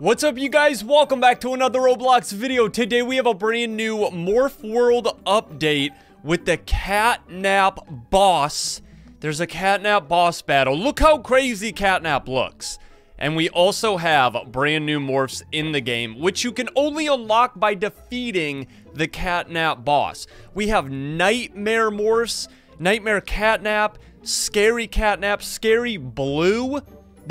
What's up you guys? Welcome back to another Roblox video. Today we have a brand new Morph World update with the Catnap boss. There's a Catnap boss battle. Look how crazy Catnap looks. And we also have brand new morphs in the game, which you can only unlock by defeating the Catnap boss. We have Nightmare morphs, Nightmare Catnap, Scary Catnap, Scary Blue,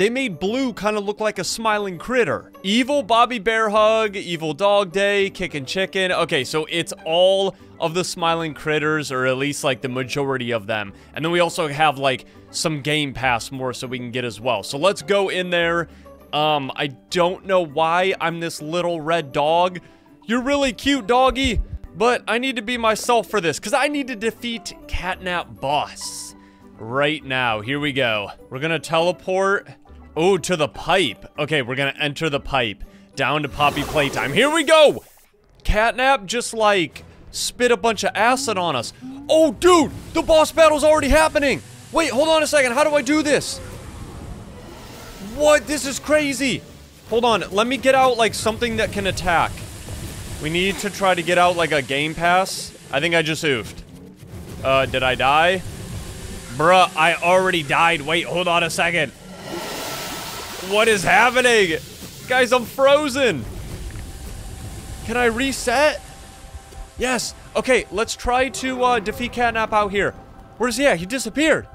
they made Blue kind of look like a smiling critter. Evil Bobby Bear Hug, Evil Dog Day, Kickin' Chicken. Okay, so it's all of the smiling critters, or at least like the majority of them. And then we also have like some Game Pass more so we can get as well. So let's go in there. Um, I don't know why I'm this little red dog. You're really cute, doggy. But I need to be myself for this, because I need to defeat Catnap Boss right now. Here we go. We're gonna teleport Oh, to the pipe. Okay, we're gonna enter the pipe. Down to Poppy Playtime. Here we go! Catnap just, like, spit a bunch of acid on us. Oh, dude! The boss battle's already happening! Wait, hold on a second. How do I do this? What? This is crazy! Hold on. Let me get out, like, something that can attack. We need to try to get out, like, a game pass. I think I just oofed. Uh, did I die? Bruh, I already died. Wait, hold on a second. What is happening? Guys, I'm frozen. Can I reset? Yes. Okay, let's try to uh, defeat Catnap out here. Where's he at? He disappeared.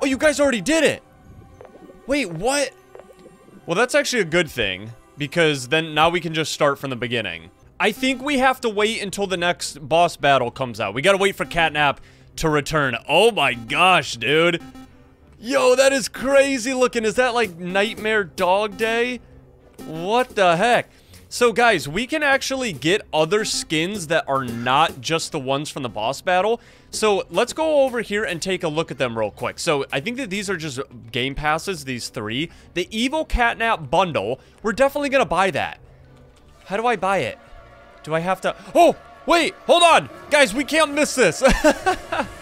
Oh, you guys already did it. Wait, what? Well, that's actually a good thing because then now we can just start from the beginning. I think we have to wait until the next boss battle comes out. We gotta wait for Catnap to return. Oh my gosh, dude. Yo, that is crazy looking. Is that like Nightmare Dog Day? What the heck? So guys, we can actually get other skins that are not just the ones from the boss battle. So let's go over here and take a look at them real quick. So I think that these are just game passes, these three. The Evil Catnap Bundle, we're definitely going to buy that. How do I buy it? Do I have to... Oh, wait, hold on. Guys, we can't miss this.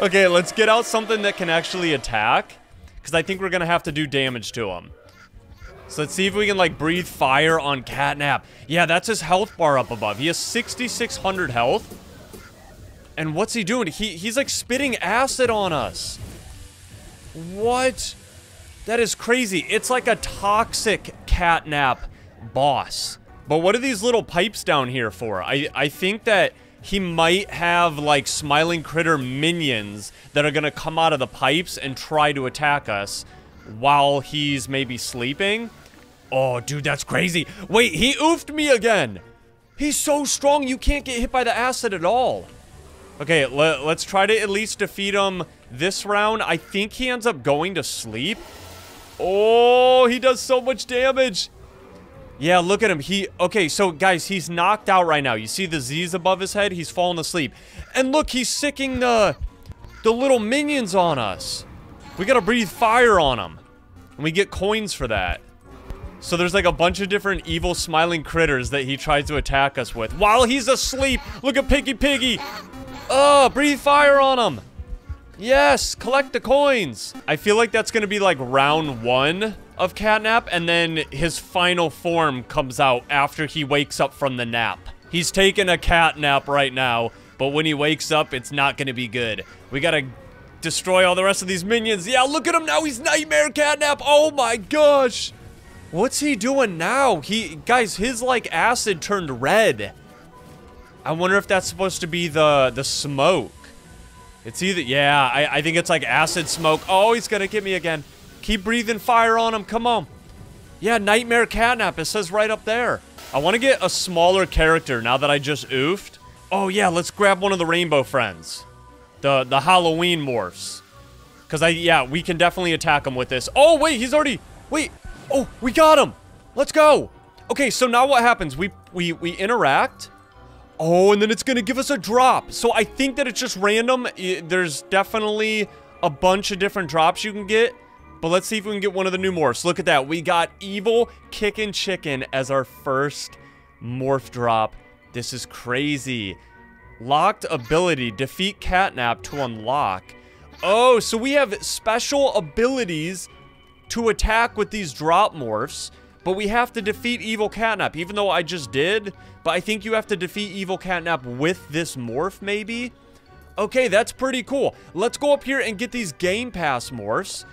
Okay, let's get out something that can actually attack. Because I think we're going to have to do damage to him. So let's see if we can, like, breathe fire on Catnap. Yeah, that's his health bar up above. He has 6,600 health. And what's he doing? He He's, like, spitting acid on us. What? That is crazy. It's like a toxic Catnap boss. But what are these little pipes down here for? I, I think that he might have like smiling critter minions that are gonna come out of the pipes and try to attack us while he's maybe sleeping. Oh, dude, that's crazy. Wait, he oofed me again. He's so strong, you can't get hit by the acid at all. Okay, let, us try to at least defeat him this round. I think he ends up going to sleep. Oh, he does so much damage. Yeah, look at him. He, okay, so guys, he's knocked out right now. You see the Z's above his head? He's falling asleep. And look, he's sicking the, the little minions on us. We gotta breathe fire on them. And we get coins for that. So there's like a bunch of different evil smiling critters that he tries to attack us with. While he's asleep, look at Picky Piggy. Oh, breathe fire on him. Yes, collect the coins. I feel like that's gonna be like round one of Catnap, and then his final form comes out after he wakes up from the nap. He's taking a cat nap right now, but when he wakes up, it's not gonna be good. We gotta destroy all the rest of these minions. Yeah, look at him now. He's Nightmare Catnap. Oh my gosh. What's he doing now? He, guys, his like acid turned red. I wonder if that's supposed to be the, the smoke. It's either, yeah, I, I think it's like acid smoke. Oh, he's gonna get me again. Keep breathing fire on him. Come on. Yeah, Nightmare Catnap. It says right up there. I want to get a smaller character now that I just oofed. Oh, yeah. Let's grab one of the rainbow friends. The, the Halloween morphs. Because, I yeah, we can definitely attack him with this. Oh, wait. He's already... Wait. Oh, we got him. Let's go. Okay, so now what happens? We, we, we interact. Oh, and then it's going to give us a drop. So I think that it's just random. There's definitely a bunch of different drops you can get. But let's see if we can get one of the new morphs. Look at that. We got Evil Kickin' Chicken as our first morph drop. This is crazy. Locked ability. Defeat Catnap to unlock. Oh, so we have special abilities to attack with these drop morphs. But we have to defeat Evil Catnap, even though I just did. But I think you have to defeat Evil Catnap with this morph, maybe? Okay, that's pretty cool. Let's go up here and get these Game Pass morphs.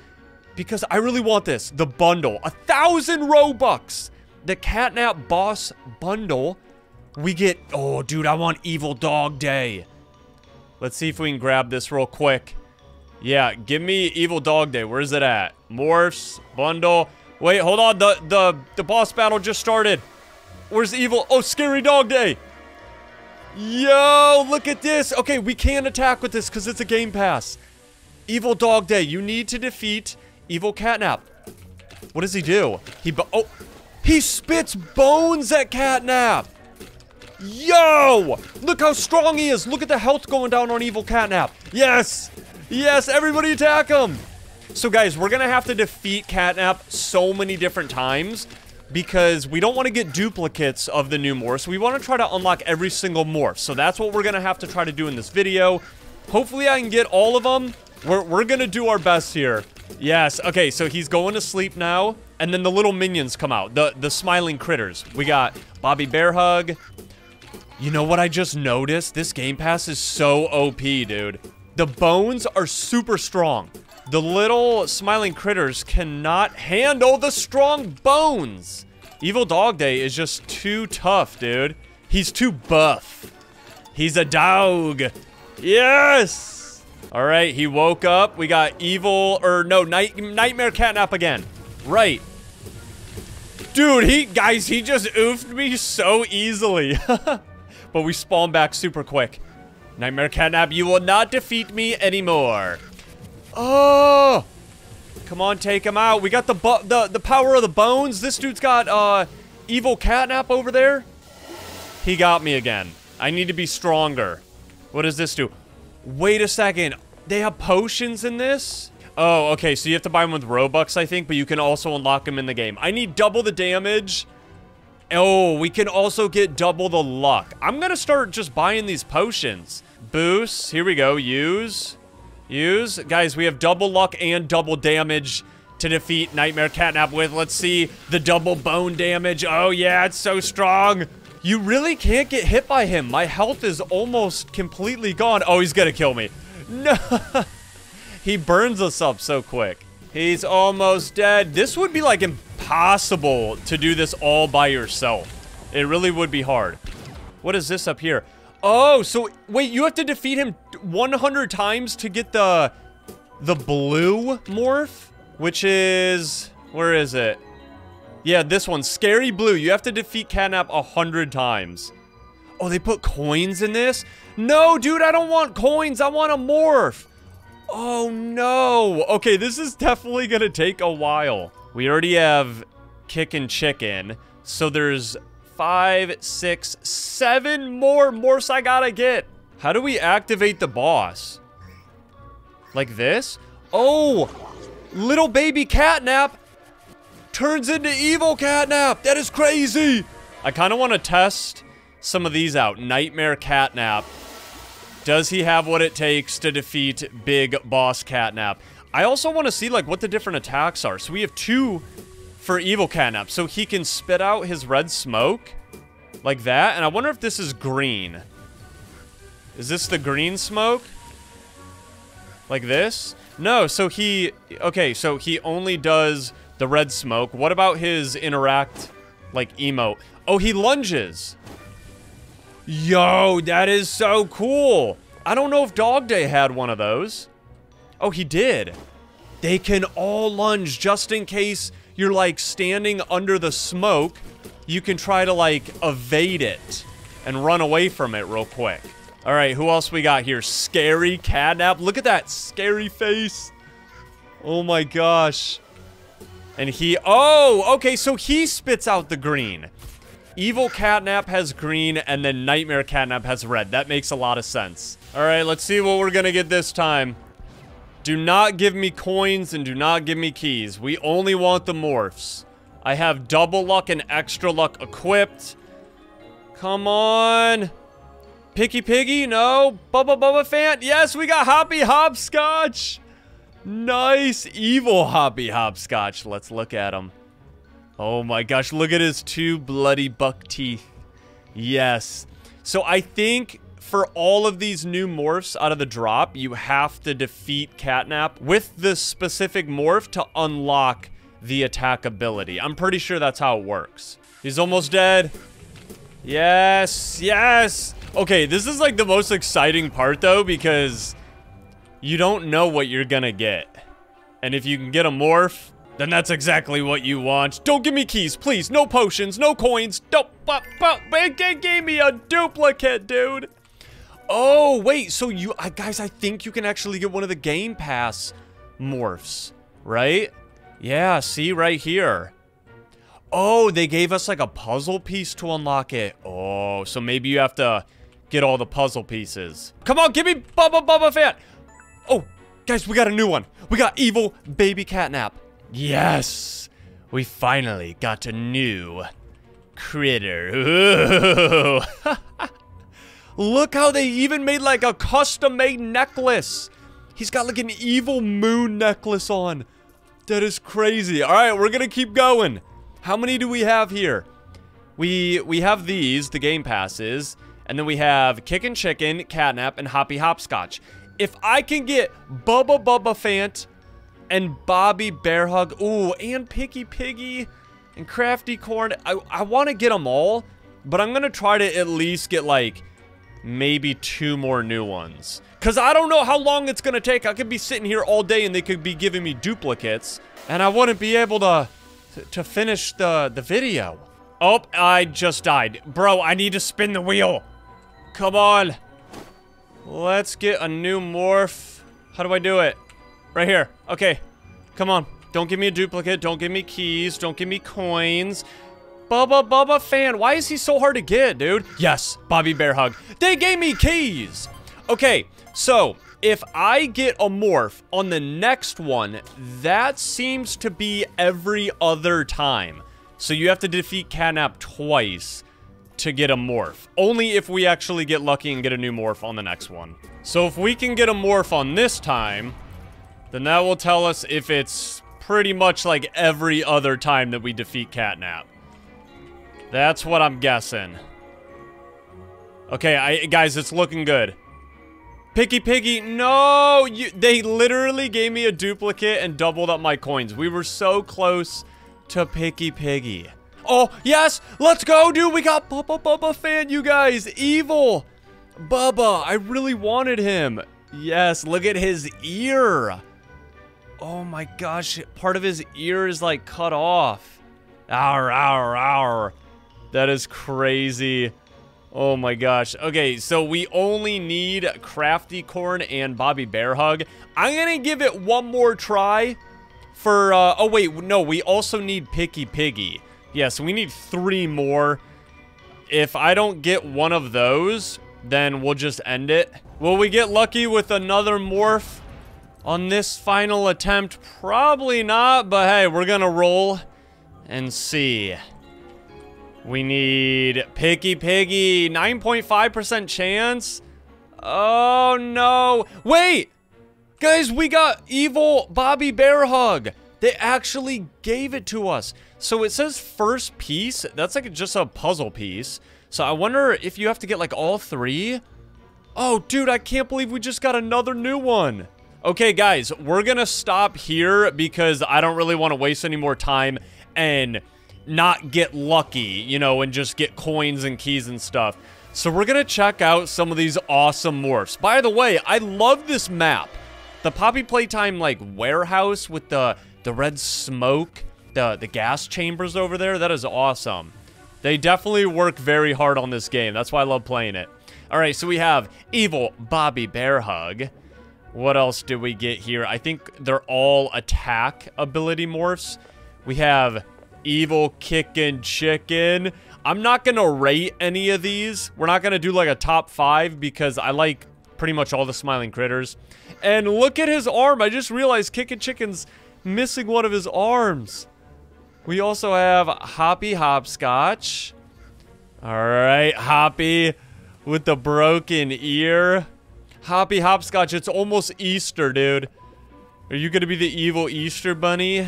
Because I really want this. The bundle. A thousand Robux! The Catnap Boss Bundle. We get... Oh, dude, I want Evil Dog Day. Let's see if we can grab this real quick. Yeah, give me Evil Dog Day. Where's it at? Morphs, bundle. Wait, hold on. The the the boss battle just started. Where's the Evil? Oh, Scary Dog Day. Yo, look at this. Okay, we can't attack with this because it's a game pass. Evil Dog Day. You need to defeat Evil Catnap. What does he do? He oh, he spits bones at Catnap. Yo! Look how strong he is. Look at the health going down on Evil Catnap. Yes! Yes, everybody attack him! So guys, we're gonna have to defeat Catnap so many different times because we don't want to get duplicates of the new morphs. We want to try to unlock every single morph. So that's what we're gonna have to try to do in this video. Hopefully I can get all of them. We're, we're gonna do our best here. Yes, okay, so he's going to sleep now. And then the little minions come out, the, the smiling critters. We got Bobby Bear Hug, you know what I just noticed? This Game Pass is so OP, dude. The bones are super strong. The little smiling critters cannot handle the strong bones. Evil Dog Day is just too tough, dude. He's too buff. He's a dog. Yes! Alright, he woke up. We got evil, or no, night, Nightmare Catnap again. Right. Dude, he, guys, he just oofed me so easily. but we spawn back super quick. Nightmare Catnap, you will not defeat me anymore. Oh! Come on, take him out. We got the the the power of the bones. This dude's got uh evil catnap over there. He got me again. I need to be stronger. What does this do? Wait a second. They have potions in this? Oh, okay. So you have to buy them with Robux, I think, but you can also unlock them in the game. I need double the damage Oh, we can also get double the luck. I'm gonna start just buying these potions. Boost, here we go, use. Use. Guys, we have double luck and double damage to defeat Nightmare Catnap with. Let's see the double bone damage. Oh yeah, it's so strong. You really can't get hit by him. My health is almost completely gone. Oh, he's gonna kill me. No. he burns us up so quick. He's almost dead. This would be like impossible to do this all by yourself. It really would be hard. What is this up here? Oh, so wait, you have to defeat him 100 times to get the the blue morph, which is where is it? Yeah, this one, Scary Blue. You have to defeat Catnap a 100 times. Oh, they put coins in this? No, dude, I don't want coins. I want a morph. Oh, no. Okay, this is definitely going to take a while. We already have Kickin' Chicken. So there's five, six, seven more morphs I gotta get. How do we activate the boss? Like this? Oh, little baby catnap turns into evil catnap. That is crazy. I kind of want to test some of these out. Nightmare catnap. Does he have what it takes to defeat Big Boss Catnap? I also want to see, like, what the different attacks are. So we have two for Evil Catnap. So he can spit out his red smoke like that. And I wonder if this is green. Is this the green smoke? Like this? No, so he... Okay, so he only does the red smoke. What about his interact, like, emote? Oh, he lunges. Yo, that is so cool. I don't know if Dog Day had one of those. Oh, he did. They can all lunge just in case you're like standing under the smoke. You can try to like evade it and run away from it real quick. All right, who else we got here? Scary Catnap. Look at that scary face. Oh my gosh. And he, oh, okay, so he spits out the green. Evil Catnap has green, and then Nightmare Catnap has red. That makes a lot of sense. All right, let's see what we're gonna get this time. Do not give me coins and do not give me keys. We only want the morphs. I have double luck and extra luck equipped. Come on. Picky Piggy? No. Bubba Bubbaphant? Yes, we got Hoppy Hopscotch. Nice. Evil Hoppy Hopscotch. Let's look at him. Oh my gosh, look at his two bloody buck teeth. Yes. So I think for all of these new morphs out of the drop, you have to defeat Catnap with the specific morph to unlock the attack ability. I'm pretty sure that's how it works. He's almost dead. Yes, yes. Okay, this is like the most exciting part though because you don't know what you're gonna get. And if you can get a morph, then that's exactly what you want. Don't give me keys, please. No potions, no coins. Don't, but, but, it gave me a duplicate, dude. Oh, wait, so you, uh, guys, I think you can actually get one of the Game Pass morphs, right? Yeah, see right here. Oh, they gave us like a puzzle piece to unlock it. Oh, so maybe you have to get all the puzzle pieces. Come on, give me Bubba Bubbaphant. Oh, guys, we got a new one. We got Evil Baby Catnap. Yes, we finally got a new critter. Look how they even made like a custom-made necklace. He's got like an evil moon necklace on. That is crazy. All right, we're gonna keep going. How many do we have here? We we have these, the game passes, and then we have Kickin' Chicken, Catnap, and Hoppy Hopscotch. If I can get Bubba Bubbaphant and Bobby Bear Hug, ooh, and Picky Piggy and Crafty Corn, I, I want to get them all, but I'm going to try to at least get like maybe two more new ones. Because I don't know how long it's going to take. I could be sitting here all day and they could be giving me duplicates. And I wouldn't be able to, to, to finish the, the video. Oh, I just died. Bro, I need to spin the wheel. Come on. Let's get a new morph. How do I do it? Right here. Okay. Come on. Don't give me a duplicate. Don't give me keys. Don't give me coins. Bubba Bubbaphant. Why is he so hard to get, dude? Yes, Bobby Bear Hug. They gave me keys. Okay, so if I get a morph on the next one, that seems to be every other time. So you have to defeat Catnap twice to get a morph. Only if we actually get lucky and get a new morph on the next one. So if we can get a morph on this time, then that will tell us if it's pretty much like every other time that we defeat Catnap. That's what I'm guessing. Okay, I, guys, it's looking good. Picky Piggy, no! You, they literally gave me a duplicate and doubled up my coins. We were so close to Picky Piggy. Oh, yes! Let's go, dude! We got Bubba Bubbaphant, you guys! Evil! Bubba, I really wanted him. Yes, look at his ear. Oh my gosh, part of his ear is like cut off. Ow, ow, ow. That is crazy. Oh my gosh. Okay, so we only need Crafty Corn and Bobby Bear Hug. I'm gonna give it one more try for, uh, oh wait, no, we also need Picky Piggy. Yeah, so we need three more. If I don't get one of those, then we'll just end it. Will we get lucky with another morph on this final attempt? Probably not, but hey, we're gonna roll and see. We need Picky Piggy, 9.5% chance. Oh no, wait! Guys, we got evil Bobby Bear Hug. They actually gave it to us. So it says first piece. That's like just a puzzle piece. So I wonder if you have to get like all three. Oh, dude, I can't believe we just got another new one. Okay, guys, we're gonna stop here because I don't really want to waste any more time and not get lucky, you know, and just get coins and keys and stuff. So we're gonna check out some of these awesome morphs. By the way, I love this map. The Poppy Playtime, like, warehouse with the, the red smoke the, the gas chambers over there. That is awesome. They definitely work very hard on this game. That's why I love playing it. All right, so we have Evil Bobby Bear Hug. What else do we get here? I think they're all attack ability morphs. We have Evil Kickin' Chicken. I'm not going to rate any of these. We're not going to do like a top five because I like pretty much all the smiling critters. And look at his arm. I just realized Kickin' Chicken's missing one of his arms. We also have Hoppy Hopscotch. Alright, Hoppy with the broken ear. Hoppy Hopscotch, it's almost Easter, dude. Are you gonna be the evil Easter bunny?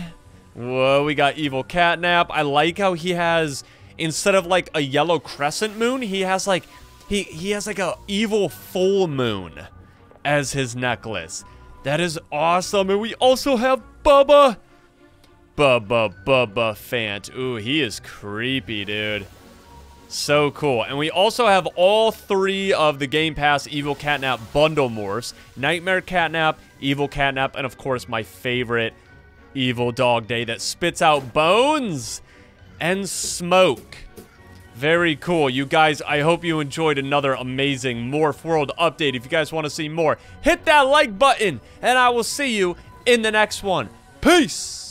Whoa, we got Evil Catnap. I like how he has, instead of like a yellow crescent moon, he has like, he, he has like a evil full moon as his necklace. That is awesome. And we also have Bubba. Bubba Bubbaphant. Ooh, he is creepy, dude. So cool. And we also have all three of the Game Pass Evil Catnap bundle morphs. Nightmare Catnap, Evil Catnap, and of course my favorite, Evil Dog Day that spits out bones and smoke. Very cool. You guys, I hope you enjoyed another amazing Morph World update. If you guys want to see more, hit that like button, and I will see you in the next one. Peace!